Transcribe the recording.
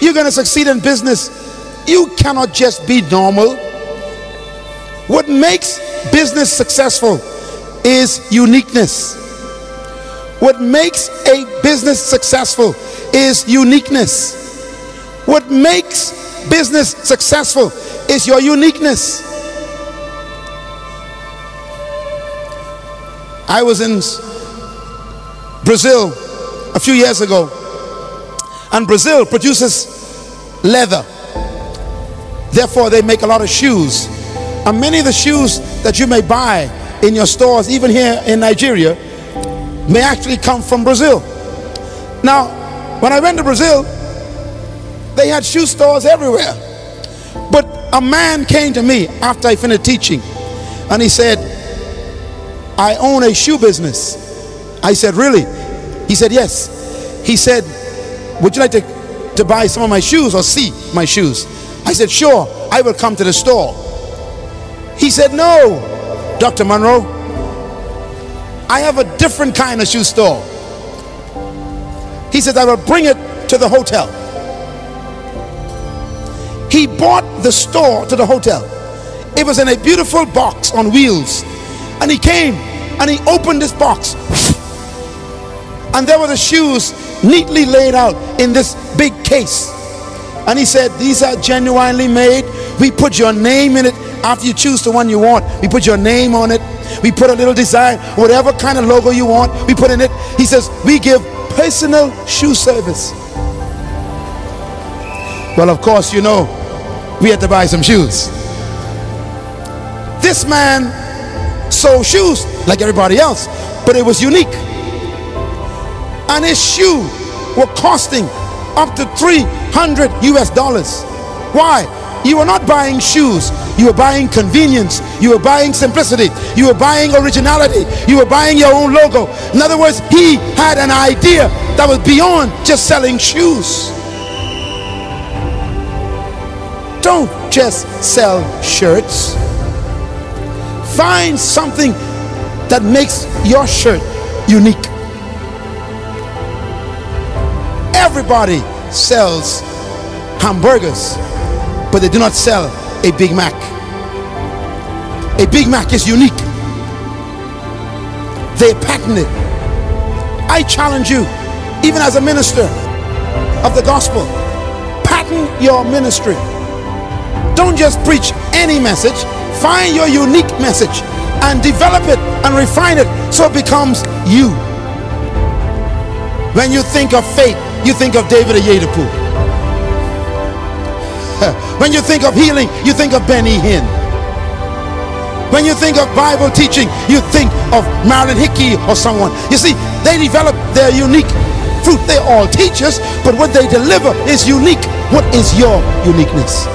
You're going to succeed in business, you cannot just be normal. What makes business successful is uniqueness. What makes a business successful is uniqueness. What makes business successful is your uniqueness. I was in Brazil a few years ago, and Brazil produces leather. Therefore, they make a lot of shoes. And many of the shoes that you may buy in your stores, even here in Nigeria, may actually come from Brazil. Now, when I went to Brazil, they had shoe stores everywhere. But a man came to me after I finished teaching and he said, I own a shoe business. I said, Really? He said, Yes. He said, Would you like to, to buy some of my shoes or see my shoes? I said, Sure, I will come to the store. He said, No, Dr. Munroe, I have a different kind of shoe store. He said, I will bring it to the hotel. He bought the store to the hotel. It was in a beautiful box on wheels. And he came and he opened this box. And there were the shoes neatly laid out in this big case. And he said, These are genuinely made. We put your name in it after you choose the one you want. We put your name on it. We put a little design, whatever kind of logo you want, we put in it. He says, We give personal shoe service. Well, of course, you know, we had to buy some shoes. This man sold shoes like everybody else, but it was unique. And his shoe were costing up to 300 US dollars. Why? You were not buying shoes, you were buying convenience, you were buying simplicity, you were buying originality, you were buying your own logo. In other words, he had an idea that was beyond just selling shoes. Don't just sell shirts. Find something that makes your shirt unique. Everybody sells hamburgers, but they do not sell a Big Mac. A Big Mac is unique. They patent it. I challenge you, even as a minister of the gospel, patent your ministry. Don't just preach any message, find your unique message and develop it and refine it so it becomes you. When you think of faith, you think of David Oyedepo. When you think of healing, you think of Benny Hinn. When you think of Bible teaching, you think of Marilyn Hickey or someone. You see, they develop their unique fruit. They're all teachers, but what they deliver is unique. What is your uniqueness?